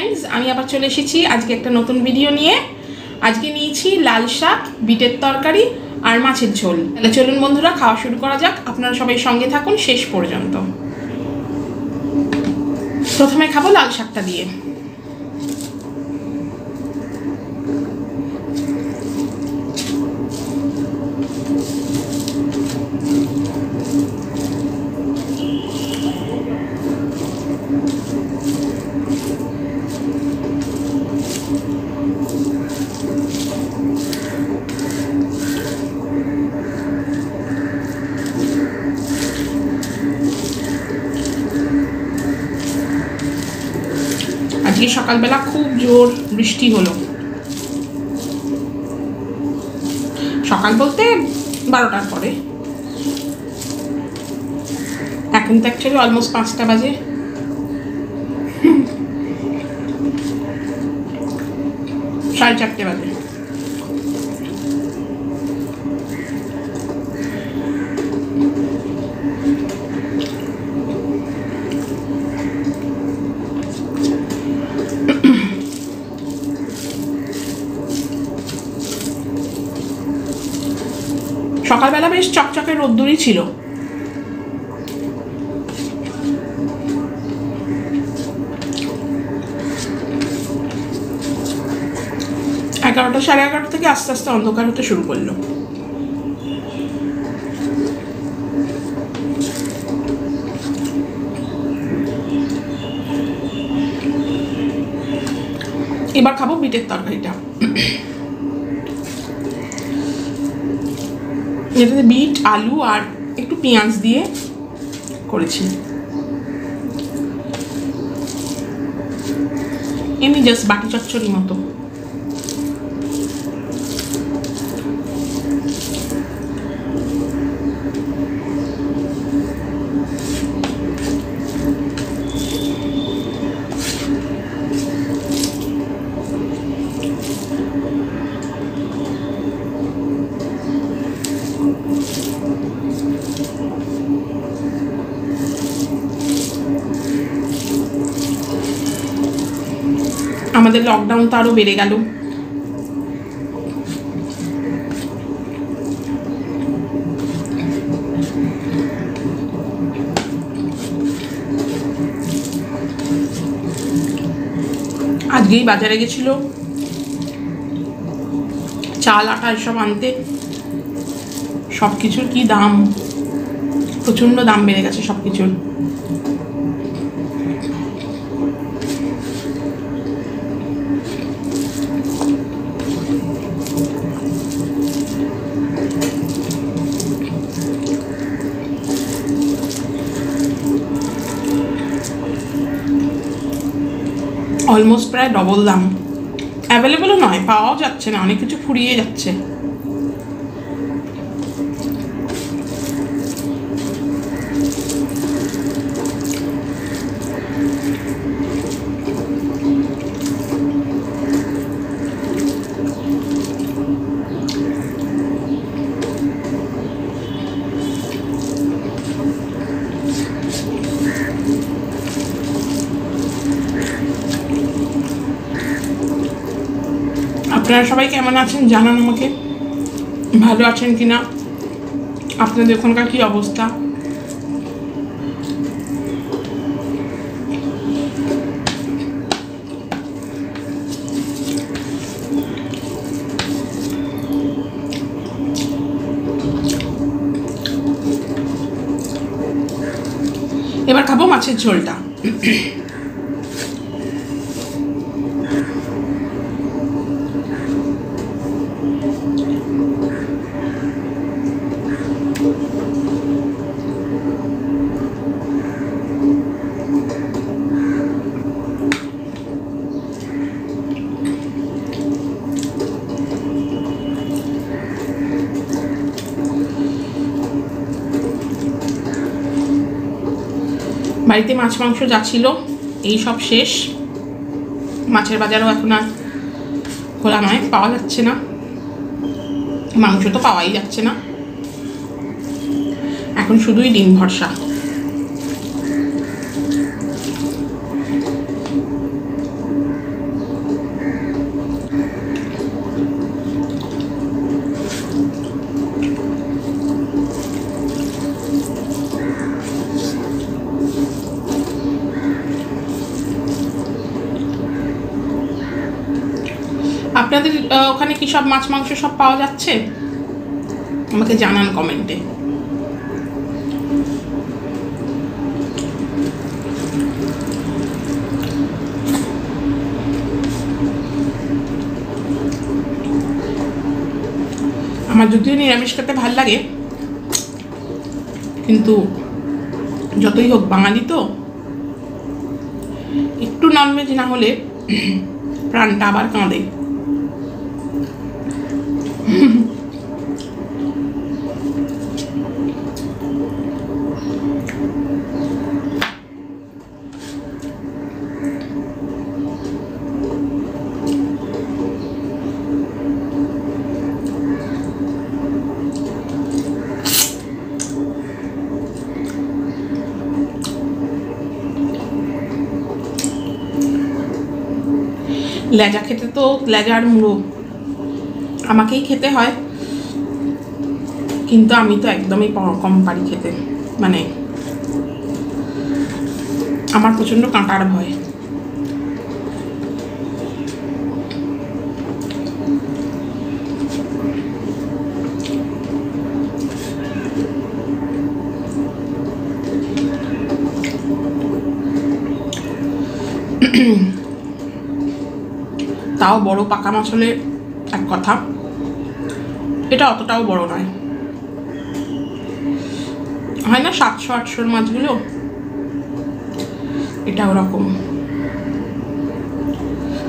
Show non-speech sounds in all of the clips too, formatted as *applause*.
Friends আমি আবার চলে এসেছি আজকে একটা নতুন ভিডিও নিয়ে। আজকে নিয়েছি লাল শাক, বিটের তরকারি আর মাছের ঝোল। তাহলে চলুন বন্ধুরা, খাওয়া শুরু করা যাক। আপনারা সবাই সঙ্গে থাকুন, শেষ পর্যন্ত। প্রথমে খাব লাল শাকটা দিয়ে। আজকে সকালবেলা খুব জোর বৃষ্টি হলো। সকাল বলতে বারোটার পরে। এখন তো অ্যাকচুয়ালি অলমোস্ট পাঁচটা বাজে। সাড়ে চারটে বাজে সকালবেলা বেশ চকচকে রোদ্দুরই ছিল। এগারোটা, সাড়ে এগারোটা থেকে আস্তে আস্তে অন্ধকার হতে শুরু করল। এবার খাব বিটের তরকারিটা। এটাতে বিট আলু আর একটু পেঁয়াজ দিয়ে করেছি। এমনি জাস্ট বাটি চচ্চড়ি মতো। আমাদের লকডাউন তো আরও বেড়ে গেল। আজকেই বাজারে গেছিল। চাল আটা এসব আনতে। সব কিছুর কি দাম? প্রচণ্ড দাম বেড়ে গেছে সব কিছুর অলমোস্ট প্রায় ডবল দাম। অ্যাভেলেবলও নয় পাওয়াও যাচ্ছে না অনেক কিছু ফুরিয়ে যাচ্ছে। আপনারা সবাই কেমন আছেন? জানান আমাকে। ভালো আছেন কি না আপনাদের ওখানকার কি অবস্থা? এবার খাব মাছের ঝোলটা। বাড়িতে মাছ মাংস যা ছিল, এই সব শেষ। মাছের বাজারও এখন আর খোলা নয়, পাওয়া যাচ্ছে না। মাংস তো পাওয়াই যাচ্ছে না। এখন শুধুই ডিম ভরসা। কি সব মাছ মাংস সব পাওয়া যাচ্ছে? আমাকে জানান কমেন্টে। আমার যদিও নিরামিষ খেতে ভালো লাগে, কিন্তু যতই হোক বাঙালি তো, একটু ননভেজ না হলে প্রাণটা আবার কাঁদে। লেজা খেতে তো লেজার মুড়ো আমাকেই খেতে হয়। কিন্তু আমি তো একদমই কম পারি খেতে মানে আমার প্রচণ্ড কাঁটার ভয়। *clears throat* তাও বড় পাকা মাছ হলে এক কথা। এটা অতটাও বড় নয়। হয় না, সাতশো, আটশোর মাছগুলো? এটা ওরকম।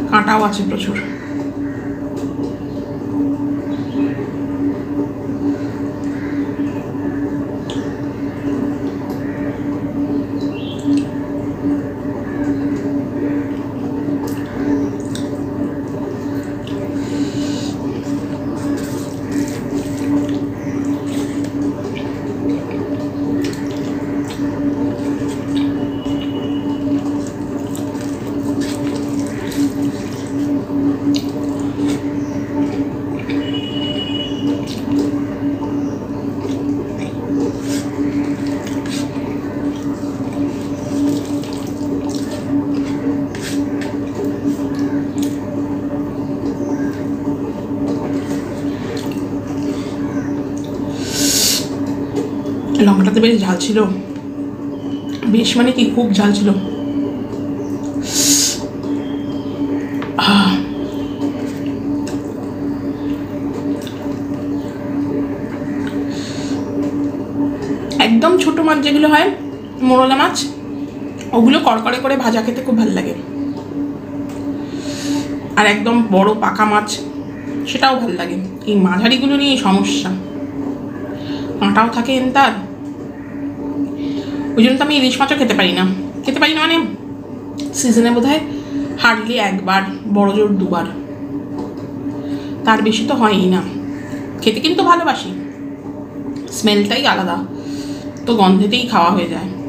কাঁটাও আছে প্রচুর। লঙ্কাটাতে বেশ ঝাল ছিল। বেশ মানে কি খুব ঝাল ছিল। একদম ছোট মাছ যেগুলো হয়, মোরলা মাছ, ওগুলো কড়কড়ে করে ভাজা খেতে খুব ভালো লাগে। আর একদম বড় পাকা মাছ, সেটাও ভালো লাগে। এই মাঝারিগুলো নিয়ে সমস্যা। কাঁটাও থাকে তার। ওই জন্য তো আমি ইলিশ মাছও খেতে পারি না। খেতে পারি না মানে সিজনে বোধ হয় হার্ডলি একবার, বড় জোর দুবার। তার বেশি তো হয়ই না। খেতে কিন্তু ভালোবাসি। স্মেলটাই আলাদা। তো গন্ধেতেই খাওয়া হয়ে যায়।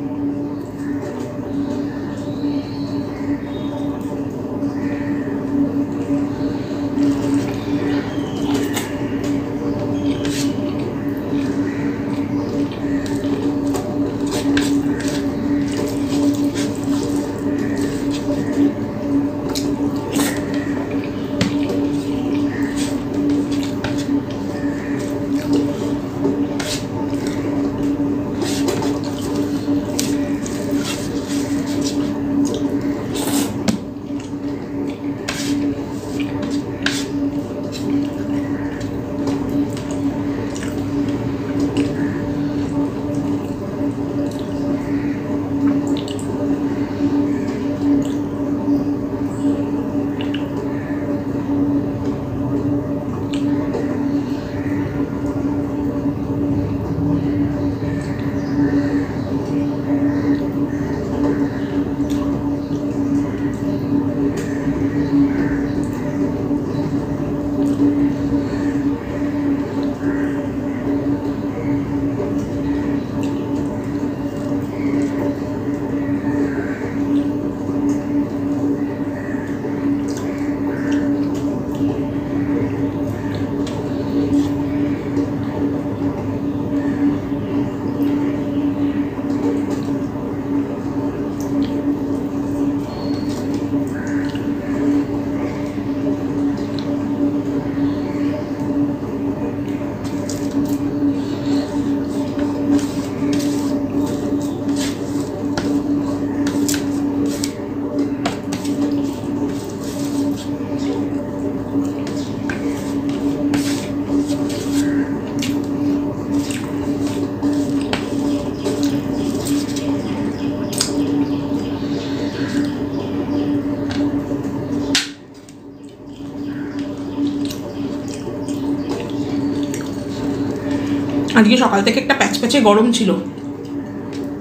আজকে সকাল থেকে একটা প্যাচ প্যাচে গরম ছিল।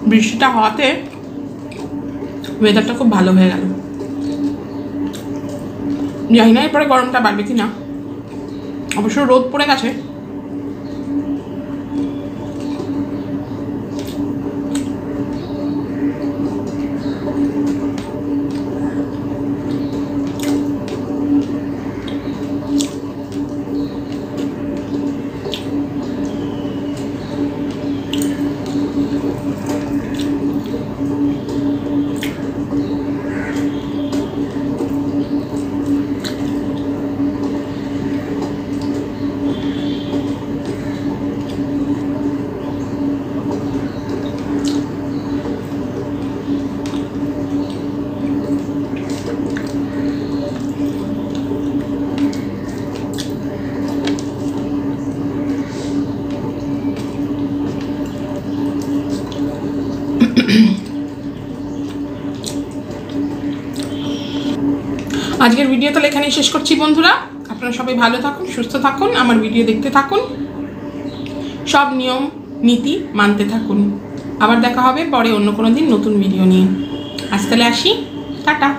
বৃষ্টিটা হওয়াতে ওয়েদারটা খুব ভালো হয়ে গেল। জানি না এরপরে গরমটা বাড়বে কি না অবশ্য রোদ পড়ে গেছে। আজকের ভিডিও তাহলে এখানেই শেষ করছি বন্ধুরা। আপনারা সবাই ভালো থাকুন, সুস্থ থাকুন, আমার ভিডিও দেখতে থাকুন। সব নিয়ম, নীতি মানতে থাকুন। আবার দেখা হবে পরে অন্য কোনো দিন নতুন ভিডিও নিয়ে। আজ তাহলে আসি। টাটা।